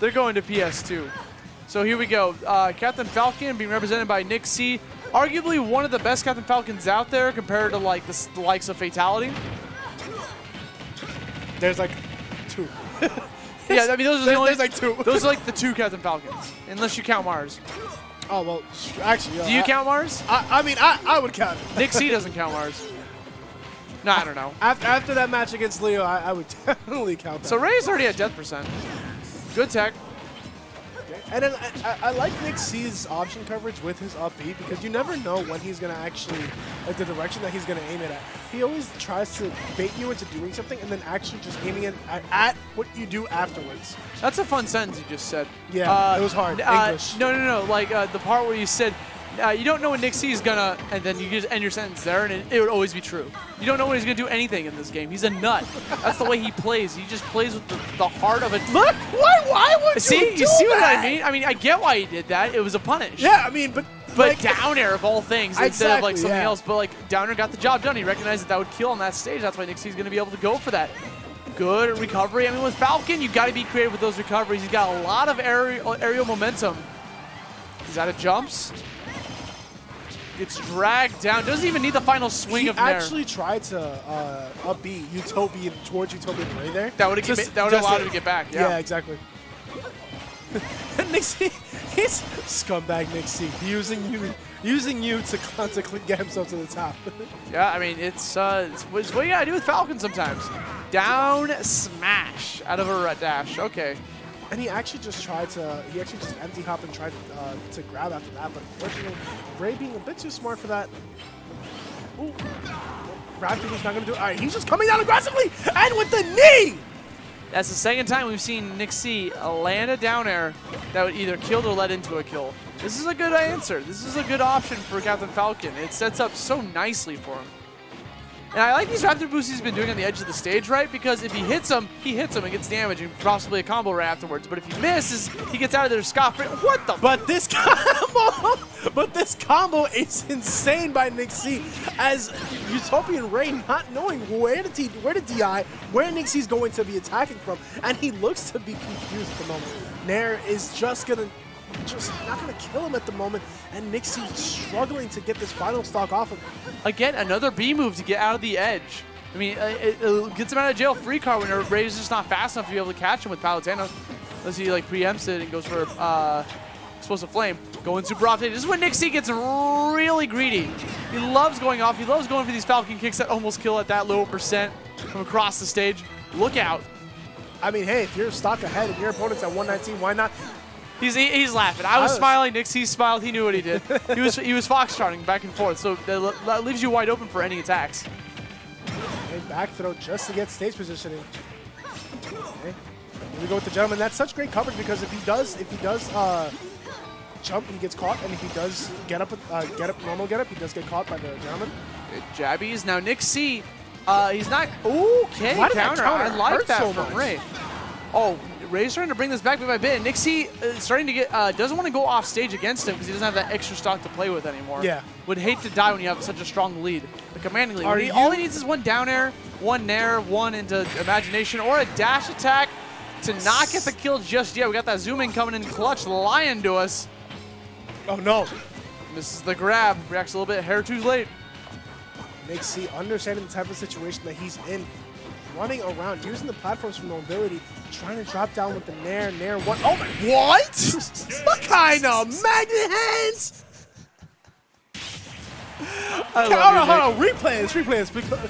They're going to PS2. So here we go. Uh, Captain Falcon being represented by Nick C. Arguably one of the best Captain Falcons out there compared to like the, the likes of Fatality. There's like two. Yeah, I mean those are the only there's like two. Those are like the two Captain Falcons, unless you count Mars. Oh well, actually. Do you I, count Mars? I, I mean, I, I would count it. Nick C doesn't count Mars. No, I don't know. After after that match against Leo, I, I would definitely count that. So Ray's already at death percent. Good tech. And then I, I, I like Nick C's option coverage with his up B because you never know when he's going to actually, like the direction that he's going to aim it at. He always tries to bait you into doing something and then actually just aiming it at, at what you do afterwards. That's a fun sentence you just said. Yeah, it was hard. uh, English. No, no, no. Like uh, the part where you said, uh, you don't know when Nick C is gonna, and then you just end your sentence there, and it, it would always be true. You don't know when he's gonna do anything in this game. He's a nut. That's the way he plays. He just plays with the, the heart of a. Look, why, why would See, you you, do see what? I mean? I mean, I get why he did that. It was a punish. Yeah, I mean, but But like, down air of all things instead of like something yeah. else. But like downer got the job done. He recognized that that would kill on that stage. That's why Nick C's going to be able to go for that. Good recovery. I mean, with Falcon, you got to be creative with those recoveries. He's got a lot of aerial, aerial momentum. He's out of jumps. Gets dragged down. Doesn't even need the final swing he of Nair. actually tried to uh, up B Utopian towards Utopian Ray there. That would've that would've allowed him to get back, yeah. exactly. Nick C, he's scumbag Nick C, using you, using you to to get himself to the top. Yeah, I mean, it's, uh, it's, it's what you got to do with Falcon sometimes. Down smash out of a red dash. Okay. And he actually just tried to, he actually just empty hop and tried uh, to grab after that, but unfortunately, Ray being a bit too smart for that. Ooh. Was not going to do it. All right, he's just coming down aggressively and with the knee. That's the second time we've seen Nick C land a down air that would either kill or led into a kill. This is a good answer. This is a good option for Captain Falcon. It sets up so nicely for him. And I like these Raptor boosts he's been doing on the edge of the stage, right? Because if he hits him, he hits him and gets damage and possibly a combo right afterwards. But if he misses, he gets out of there scot-free. What the? But this combo, but this combo is insane by C. As Utopian Ray not knowing where to T, where to DI, where C going to be attacking from, and he looks to be confused at the moment. Nair is just gonna, just not gonna kill him at the moment, and Nick C struggling to get this final stock off of him. Again, another B move to get out of the edge. I mean, it, it gets him out of jail free card when Ray's just not fast enough to be able to catch him with Palutena. Unless he like preempts it and goes for uh, explosive flame. Going super off. This is when Nick C gets really greedy. He loves going off. He loves going for these Falcon kicks that almost kill at that low percent from across the stage. Look out. I mean, hey, if you're stock ahead and your opponent's at 119, why not? He's, he- he's laughing. I was, I was- smiling. Nick C smiled. He knew what he did. he was he was foxtrotting back and forth, so that, that leaves you wide open for any attacks. A back throw just to get stage positioning. Okay. Here we go with the gentleman. That's such great coverage because if he does, if he does uh, jump, he gets caught, and if he does get up, uh, get up, normal get up, he does get caught by the gentleman. Good jabbies. Now Nick C, uh, he's not okay. Why did that counter. counter I like hurt that so from much? Ray. Oh, Ray's trying to bring this back bit by bit. C uh, starting to get uh, doesn't want to go off stage against him because he doesn't have that extra stock to play with anymore. Yeah. Would hate to die when you have such a strong lead, a commanding lead. He- all he needs is one down air, one nair, one into imagination, or a dash attack to not get the kill just yet. We got that zoom in coming in clutch, lying to us. Oh no! Misses the grab. Reacts a little bit hair too late. Nick C understanding the type of situation that he's in, running around, using the platforms for mobility, trying to drop down with the nair, nair one. Oh my! What? what kind of magnet hands? I Okay, hold on, hold on. Replay this, replay this. Because,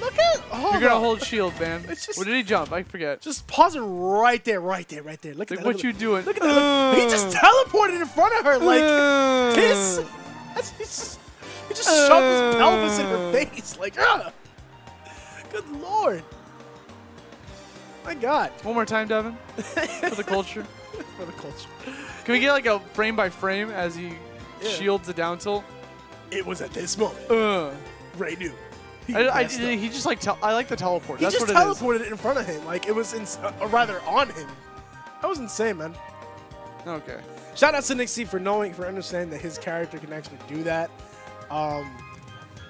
look at. Hold You're gonna on. hold shield, man. It's just- what did he jump? I forget. Just pausing right there, right there, right there. Look at that. what look you at doing? Look at that. Look. He just teleported in front of her like this. That's, he just, he just shoved his pelvis in her face. Like, ugh. Good lord. My God. One more time, Devin, for the culture. For the culture. Can we get like a frame by frame as he Yeah. shields the down tilt? It was at this moment Uh. Ray knew. He, I, I, he just like I like the teleport. He That's just what it teleported it in front of him. Like, it was, ins- uh, or rather, on him. That was insane, man. Okay. Shout out to Nick C for knowing, for understanding that his character can actually do that. Um,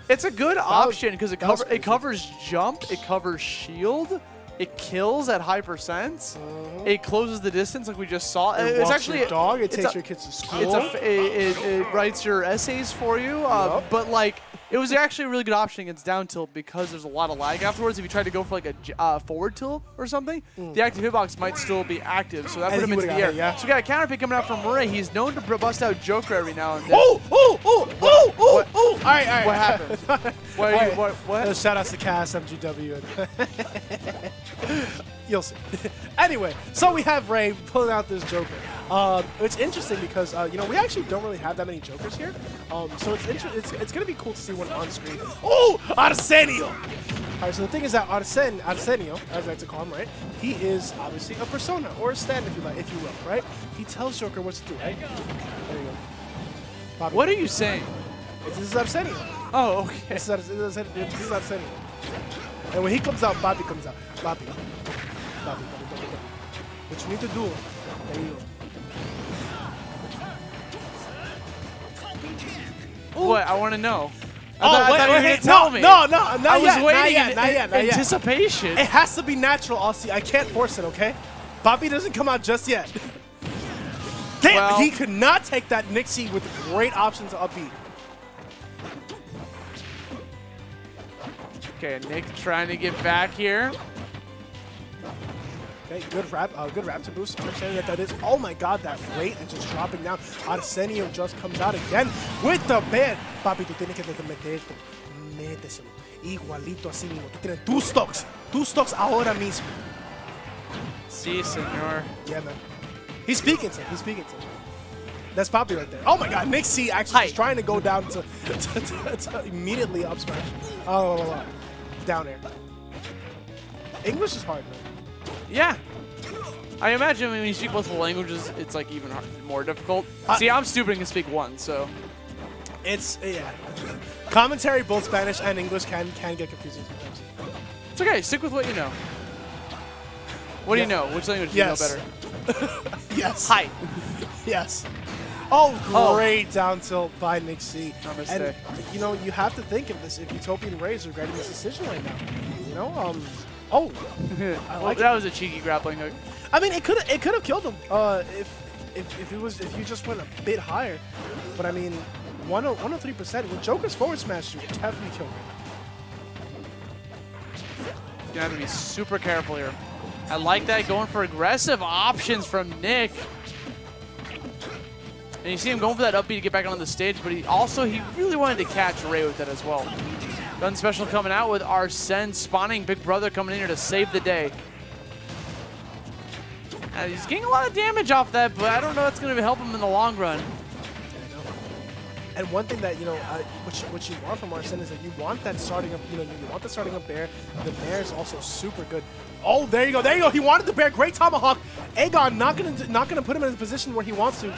It's a good option because it that was cover it covers jump, it covers shield, it kills at high percents. Mhm. It closes the distance like we just saw. It it's actually your dog. It takes a- your kids to school. It's a it, it, it writes your essays for you, uh, Yup. but like it was actually a really good option against down tilt because there's a lot of lag afterwards. If you tried to go for like a uh, forward tilt or something, the active hitbox might still be active, so that. Put him into the air. got hit, yeah. So we got a counter pick coming out from Murray. He's known to bust out Joker every now and then. Oh, oh, oh, oh, oh, What- oh. All right, all right. What happened? What? Wait. What? What? Uh, shout outs to Cass, MGW. You'll see. anyway, so we have Ray pulling out this Joker. Um, it's interesting because uh, you know we actually don't really have that many Jokers here. Um, so it's it's it's gonna be cool to see one on screen. Oh, Arsenio! All right, so the thing is that Arsen Arsenio, as I like to call him, right? He is obviously a persona or a stand, if you like, if you will, right? He tells Joker what to do, right? There you go. Bobby, What are you saying? This is Arsenio. Oh, okay. This is, Ars- this is, this is Arsenio. And when he comes out, Bobby comes out. Bobby. Bobby, Bobby, Bobby, Bobby. What you need to do, there you go. What? I want to know. I Oh, thought, I wait, thought you were wait, tell no, me. no, no, not I was yet, not waiting yet, in, not yet, not yet. anticipation. It has to be natural, Aussie. I can't force it, okay? Bobby doesn't come out just yet. Damn, Well- he could not take that Nick C with great options to up B. Okay, Nick trying to get back here. Okay, good rap, uh, good Raptor boost. Understanding that that is, oh my god, that rate and just dropping down. Arsenio just comes out again with the ban. Papi, tú tienes que meter esto. Méteselo. Igualito así mismo. Tú tienes two stocks. Two stocks ahora mismo. See, senor. Yeah, man. He's speaking to him. He's speaking to him. That's Poppy right there. Oh my god, Nick C actually is trying to go down to, to, to, to immediately up smash. Oh. down air. English is hard, man. Yeah. I imagine when you speak multiple languages, it's like even hard, more difficult. See, I'm stupid and can speak one, so. It's yeah. Commentary, both Spanish and English, can can get confusing sometimes. It's okay. Stick with what you know. What do you know? Which language Yes. do you know better? Yes. Hi. Yes. Oh, Oh. great down tilt by Nick C. Namaste. And you know you have to think of this if Utopian Rays regretting this decision right now. You know, um, oh, well, like that was a cheeky grappling hook. I mean, it could it could have killed him uh, if, if if it was if you just went a bit higher. But I mean, 103 percent with Joker's forward smash, you definitely kill him. You have to be super careful here. I like that going for aggressive options from Nick. And you see him going for that up B to get back onto the stage, but he also he really wanted to catch Ray with it as well. Gun special coming out with Arsene spawning Big Brother coming in here to save the day. Uh, he's getting a lot of damage off that, but I don't know if it's going to help him in the long run. And one thing that you know, uh, what you, what you want from Arsene is that you want that starting up, you know, you want the starting up bear. The bear is also super good. Oh, there you go, there you go. He wanted the bear. Great tomahawk. Aegon not gonna not gonna put him in a position where he wants to.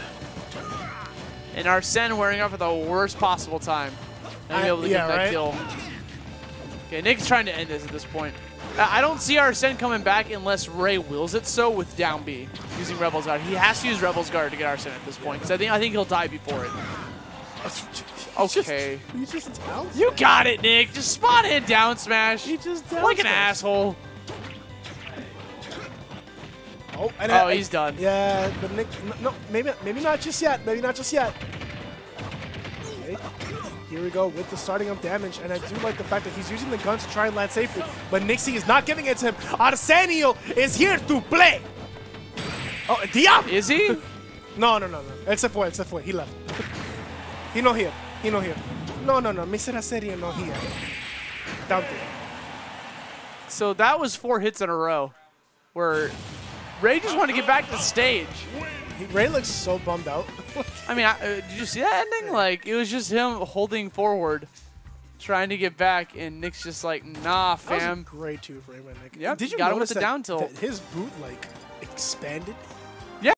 And Arsene wearing up at the worst possible time. And be able to yeah, get that right? kill. Okay, Nick's trying to end this at this point. I I don't see Arsene coming back unless Ray wills it so with down B using Rebel's Guard. He has to use Rebel's Guard to get Arsene at this point because I think I think he'll die before it. He's just- Okay. He's just talent. You got it, Nick. Just spot in down smash. He just down like an smash. asshole. Oh, and Oh, uh, he's done. Yeah, but Nick, no, maybe maybe not just yet. Maybe not just yet. Here we go with the starting up damage, and I do like the fact that he's using the gun to try and land safely, but Nick C is not giving it to him. Arsenio is here to play. Oh, Diablo! Is he? No, no, no, no. Except for, except for, he left. he no here. He no here. No, no, no. Mr. Arsenio no here. Down there. so that was four hits in a row where Ray just wanted to get back to the stage. Ray looks so bummed out. I mean, I, uh, did you see that ending? Like, it was just him holding forward, trying to get back, and Nick's just like, nah, That was a fam. great two frame, Nick. Yep, Did you got him with notice the down tilt. his boot like expanded?